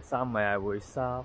衫咪係會濕。